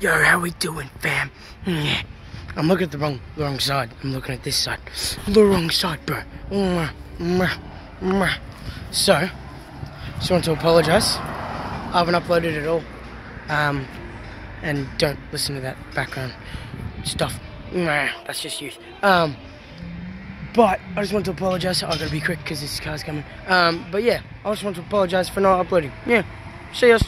Yo, how we doing, fam? Yeah. I'm looking at the wrong, wrong side. I'm looking at this side. The wrong side, bro. So, just want to apologise. I haven't uploaded at all. Um, and don't listen to that background stuff. That's just youth. Um, but I just want to apologise. I gotta be quick because this car's coming. Um, but yeah, I just want to apologise for not uploading. Yeah. See us.